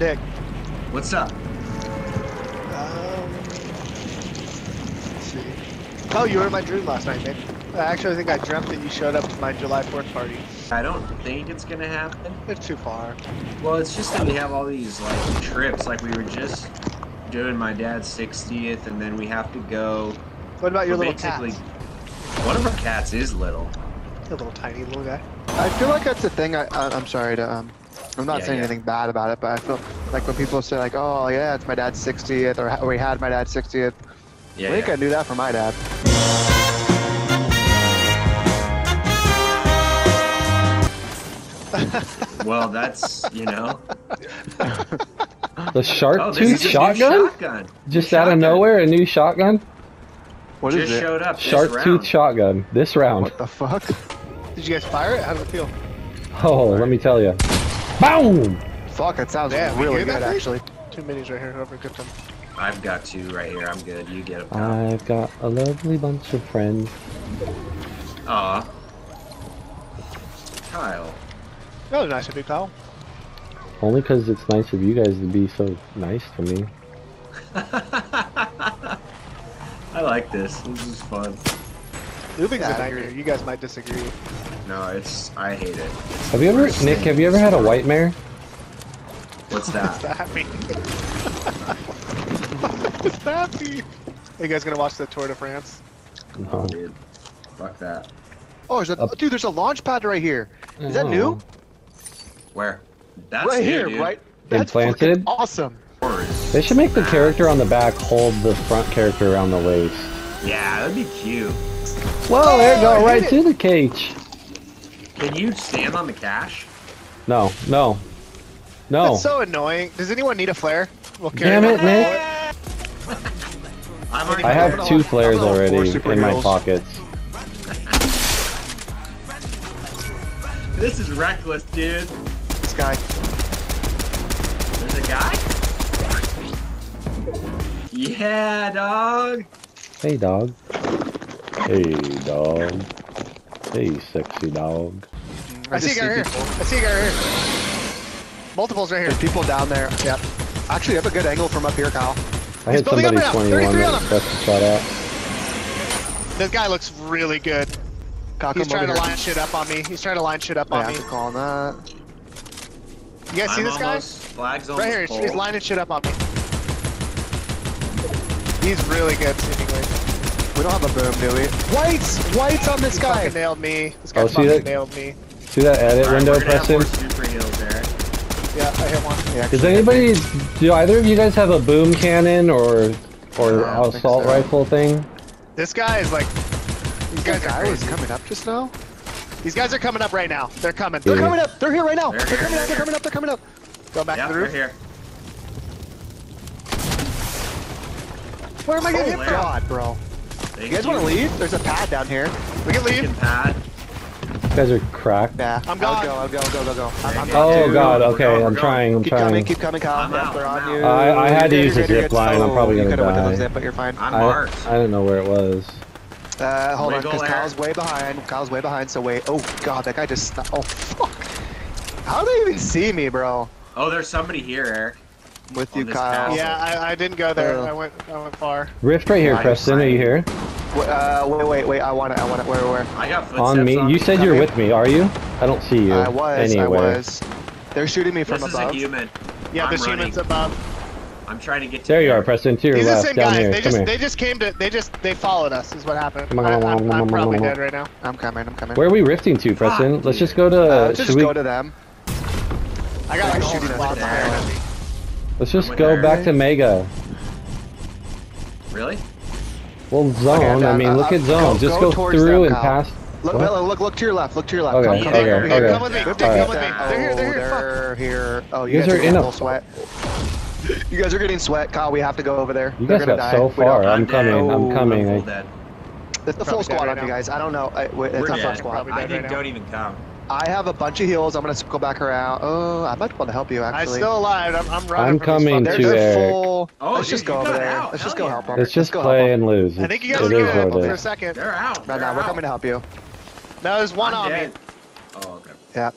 Nick. What's up? Um, see. Oh, you were in my dream last night. I actually think I dreamt that you showed up to my July 4th party. I don't think it's gonna happen. It's too far. Well, it's just that we have all these like trips. Like we were just doing my dad's 60th, and then we have to go. What about your little cat? basically- One of our cats is little. A little tiny little guy. I feel like that's the thing. I, I I'm sorry to um. I'm not Yeah, saying yeah. anything bad about it, but I feel like when people say like, "Oh yeah, it's my dad's 60th," or "We had my dad's 60th," Yeah. I think yeah. I knew that for my dad. Well, that's you know. The sharp Oh, tooth is a new shotgun? shotgun. Just New out of nowhere, a new shotgun? What is Just it? showed up. this Sharp round. tooth shotgun. This round. What the fuck? Did you guys fire it? How did it feel? Oh, let me tell you. Boom! Fuck, it sounds Yeah, really good actually. Two minis right here. Whoever gets them. I've got two right here. I'm good. You get them. I've got a lovely bunch of friends. Aw. Kyle. That was nice of you, Kyle. Only because it's nice of you guys to be so nice to me. I like this. This is fun. Moving's Yeah, a I nightmare. You guys might disagree. No, it's. I hate it. Have you ever, Nick, have you ever had a white mare? What's that? What's that? that mean? What's that mean? Are you guys gonna watch the Tour de France? No. Dude. Fuck that. Oh, there's a, Up. dude, there's a launch pad right here. Is that new? Uh-huh. Where? That's right new, here, dude. right? That's Implanted? awesome. They should make the character on the back hold the front character around the waist. Yeah, that'd be cute. Whoa, there you Oh, I go, right hit to the cage. Can you stand on the cash? No, no, no. That's so annoying. Does anyone need a flare? We'll Damn them. it, Nick. I'm I have going. two flares already in my pockets. This is reckless, dude. This guy. There's a guy? Yeah, dog. Hey, dog. Hey, dog. Hey, sexy dog. I, see a guy right here. people. I see a guy right here. Multiples right here. There's people down there. Yep. Actually, I have a good angle from up here, Kyle. I He's had building up somebody now. 21 33 on that him. the shot at. This guy looks really good. Kyle, He's trying to here. line shit up on me. He's trying to line shit up Yeah, on I me. have to call on that. You guys see I'm this guy? almost, Flag's almost Right here. He's, he's lining shit up on me. He's really good, seemingly. We don't have a boom, do we? Whites! Whites on this He guy! fucking nailed me. This guy Oh, see fucking that? nailed me. See that edit Alright, window we're gonna have pressing? more super heals there. Yeah, I hit one. Yeah, Does anybody, do either of you guys have a boom cannon or or No, I don't think assault so. rifle thing? This guy is like. These guys That are guy was crazy. coming up just now? These guys are coming up right now. They're coming. They're Yeah. coming up! They're here right now! They're They're, here, coming up, they're coming up, they're coming up! Go back Yeah, to the they're roof. here. Where am I Oh getting Oh, hit from? god, bro. Thank You guys wanna leave? There's a pad down here. We can leave. Pad. You guys are cracked. Yeah. I'm gone. I'll go, I'll go, go, go, go. I'm, I'm Oh dude. god, okay, going, I'm trying, I'm trying. Keep coming, keep coming, Kyle. I'm out, they're I'm on out. you. I- I had to You're use good, a zip good. line, I'm probably gonna could've went to die. zip, but you're fine. I'm I, marked. I didn't know where it was. Uh, hold on, because. Kyle's way behind. Kyle's way behind, so wait. Oh god, that guy just. Oh fuck. How do they even see me, bro? Oh, there's somebody here, Eric. With you, Kyle. path. Yeah, I, I didn't go there. Uh. I went I went far. Rift right here, I'm Preston, are you here? Wait, uh, wait, wait, wait. I want it. I want it. Where, where? I got footsteps On me? You said you're with me, are you? I don't see you. I was. Anywhere. I was. They're shooting me from This is a above. human. Yeah, I'm the humans above. I'm trying to get to There you are, Eric. Preston, to your These are the same down guys. here. They Come just here. they just came to they just they followed us. Is what happened. Come on, I, come on, I'm, come on, I'm probably on. dead right now. I'm coming. I'm coming. Where are we rifting to, Preston? Fuck, Let's dude. just go to. Uh, let's should just we? go to them. I got like They're shooting shooting us spots from there. Let's just go back to Mega. Really? Well, zone. I uh, mean, look uh, at zone. go- just go go, through them, and Kyle. past. Look, What? look, look, look to your left. Look to your left. Okay, Come, okay, come okay. here. Come with me. Good Dick, come with me. They're here. They're here. They're here. Oh, you, You guys, guys are are in a- sweat. You guys are getting sweat. Kyle, we have to go over there. You They're guys gonna got die. so far. I'm I'm coming. I'm Oh, coming. I'm I- full dead. It's the full squad right on you guys. I don't know. It's We're not full squad. I think don't even count. I have a bunch of heals. I'm gonna circle back around. Oh, I might be able to help you actually. I'm actually. still alive. I'm, I'm running. I'm coming this they're, to fucker. they're Eric. full. Oh, Let's dude, just go you over there. out. Let's just go yeah. help them. Let's just go play and lose. I think you guys is are what good it for a second. They're out. them. No, They're no, we're coming to help you. No, there's one I'm on dead. me. Oh, okay. Yeah.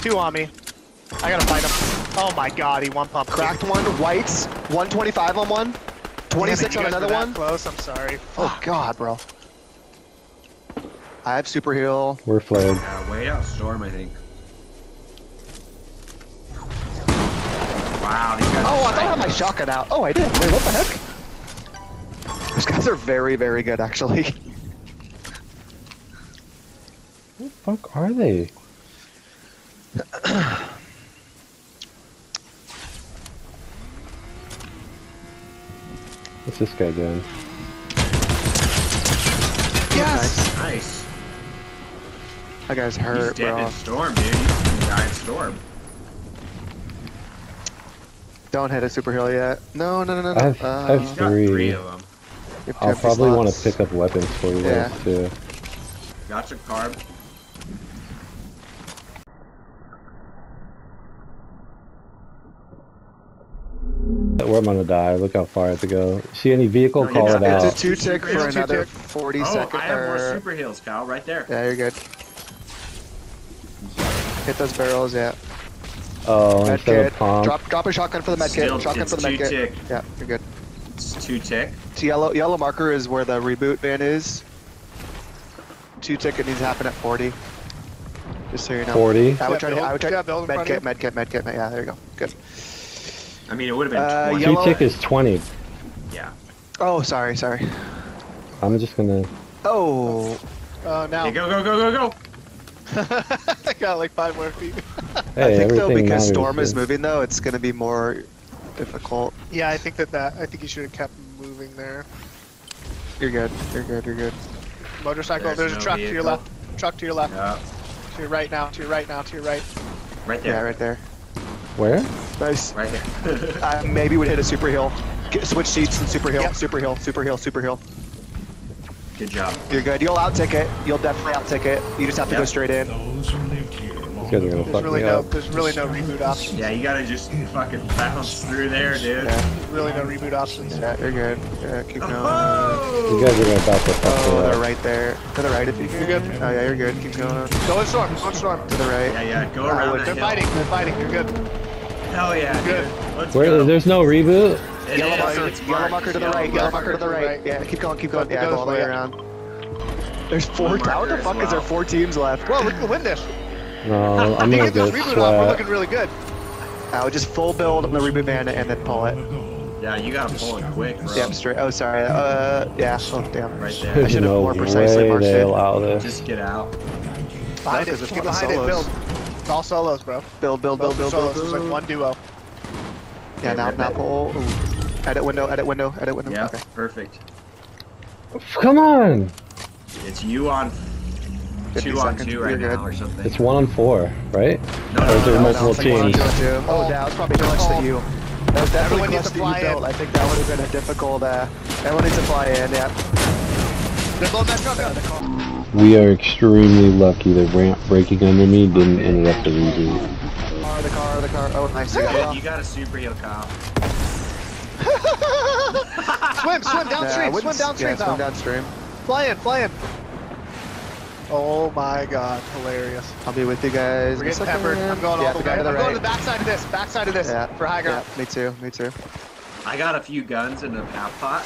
Two on me. I gotta fight him. Oh my god, he one pumped. me. Cracked one, whites, 125 on one, 26 you on guys were another that one. Close. I'm sorry. Oh god, bro. I have super heal. We're flared. Yeah, way out storm, I think. Wow, these guys. Oh, are I thought I had my shotgun out. Oh, I did. Wait, what the heck? Those guys are very, very good, actually. What the fuck are they? What's this guy doing? Yes! Nice. That guy's hurt, He's hurt, dead bro. in storm, dude. He's died in storm. Don't hit a super heal yet. No, no, no, no, I no. have- I Uh, have He's got Three. three of them. I'll empty probably want to pick up weapons for you Yeah. guys too. Gotcha, carb. Where I'm gonna die. Look how far I have to go. See any vehicle? No, call it it. It's a two tick for another tick. 40 Oh, second. I have more super heals, Kyle, right there. Yeah, you're good. Hit those barrels, yeah. Oh, Med instead kit. of pump. Drop, drop a shotgun for the med Still, kit. Shotgun it's for the med two kit. tick. Yeah, you're good. It's two tick. So yellow, yellow marker is where the reboot van is. Two ticket needs to happen at 40. Just so you know. 40. I would Yeah, try to, build- I would try yeah, build in med front kit, med kit, med kit, med- yeah, there you go. Good. I mean, it would have been Uh, 20. Two tick is 20. Yeah. Oh, sorry, sorry. I'm just gonna. Oh, Oh, now. Okay, go, go, go, go, go. I got like five more feet. Hey, I think though because matters, storm is moving though, it's gonna be more difficult. Yeah, I think that that. I think you should have kept moving there. You're good. You're good. You're good. Motorcycle. There's There's, a no truck to your left. Truck to your left. Yeah. To your right now. To your right now. To your right. Right there. Yeah, right there. Where? Nice. Right here. I maybe would hit a super heal. Get, switch seats and super heal. Yep. Super heal. Super heal. Super heal. Good job. You're good. You'll outtake it. You'll definitely outtake it. You just have to go straight in. Those who lived here guys are gonna There's fuck really me no. up. There's really no reboot options. Yeah, you gotta just fucking bounce through there, dude. Yeah. Really no reboot options. Yeah, you're good. Yeah, keep going. You Oh! guys are gonna bounce the fuck Oh, me they're up. right there. To the right if you can. You're good. Oh yeah, you're good. Keep going. Go in storm. Go in storm. To the right. Yeah, yeah, go around would- that They're hill. fighting. They're fighting. You're good. Hell yeah, Good. dude. Let's Where? go. There's no reboot. It Yellow marker. it's Yellow marker to the Yellow right. Yellow marker. marker to the right. right. Yeah, keep going. Keep going. Yeah, go go all the way around. There's four. One How the fuck as is there four teams left? Whoa, we can win this. No, I'm If you gonna get go this reboot off, we're looking really good. I would just full build on the reboot van and then pull it. Yeah, you gotta pull it quick, bro. Yep, straight. Oh, sorry. Uh, yeah. Oh, damn. Right I there. There's should have no more precisely marked it. they'll allow this. Just get out. Behind because it. it's Keep one of the behind it. Build. It's all solos, bro. Build, build, build, build, solos. build, It's like one duo. Yeah, now, rip now pull. Ooh. Edit window, edit window, edit window. Yeah, Okay. perfect. Come on! It's you on 50 two on two right now good. or something. It's one on four, right? no, or is there no, no, multiple it's like teams? two two. Oh, Oh. that was probably glitch Oh. that you. That was definitely Everyone needs to you fly in. I think that would have been a difficult. Uh, everyone needs to fly in. Yeah. They're blowing that truck up. We are extremely lucky the ramp breaking under me didn't interrupt the reboot. Car, the car, the car. Oh, nice. You got it Dude, off. you got a super heal, Kyle. swim, swim downstream, wouldn't- swim downstream, Yeah, swim downstream. Fly in, fly in. Oh my god, hilarious. I'll be with you guys. We're getting peppered. I'm going yeah, all the the guy way. to the I'm right. going to the backside of this, backside of this, Yeah, for high ground. Yeah, me too, me too. I got a few guns in the half pot.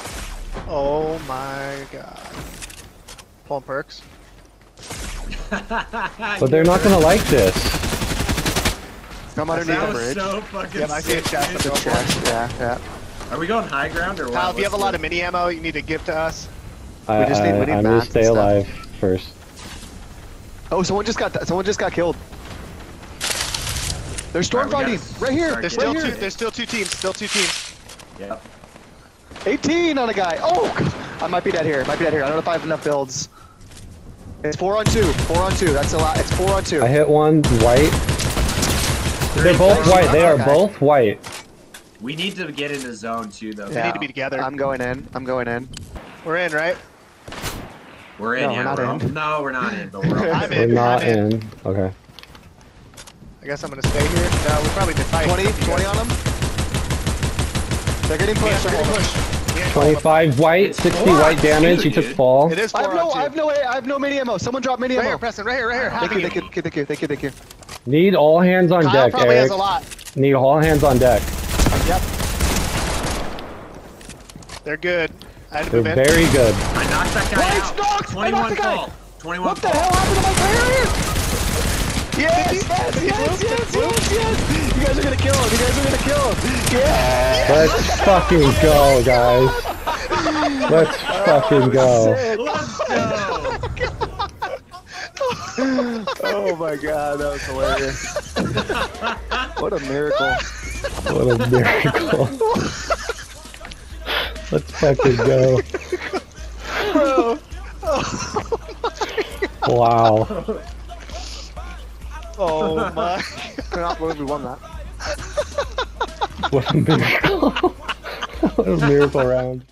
Oh my god. Pulling perks. But they're not gonna like this. Come underneath That the was bridge. so fucking Yeah, I see a sick, chest. dude. the chest. Yeah, yeah. Are we going high ground or what? Kyle, if you have a lot of mini ammo, you need to give to us. I, We just need- I, we need I'm gonna stay alive first. Oh, someone just got someone just got killed. There's storm Alright, we fighting right here. start There's right still here. two. There's still two teams. Still two teams. Yep. 18 on a guy. Oh, I might be dead here. Might be dead here. I don't know if I have enough builds. It's four on two. Four on two. That's a lot. It's four on two. I hit one white. They're both white. They are both white. We need to get in the zone too, though. We need to be together. I'm going in. I'm going in. We're in, right? We're in. No, yeah, we're not we're in. all- No, we're not in. But we're all I'm We're in. not I'm in. in. Okay. I guess I'm gonna stay here. No, we probably did fight. 20, 20 on them. They're getting pushed. we're They're getting push. pushed. We ain't calling them. 25 white, 60 four white damage. two, He took fall. It is I have no. on two. I have no. I have no mini ammo. Someone drop mini Right ammo. here, Preston. Right here, right here. Thank Happy. you. Thank you. Thank you. Thank you. Thank you. Need all hands on Kyle deck, probably Eric. has a lot. Need all hands on deck. Yep. They're good. I had to They're move in. very good. I knocked that guy Nice out. knocked! 21 knocked the guy. fall. 21 What the fall. hell happened to my player? Yes, yes, yes, yes, yes, yes. You guys are gonna kill him. You guys are gonna kill him. Yeah. Let's fucking go, guys. Let's fucking go. Let's go. Oh my god, that was hilarious. what a miracle. What a miracle. Let's fucking go. Bro. Wow. Oh my. Cannot believe we won that. What a miracle. what a miracle round.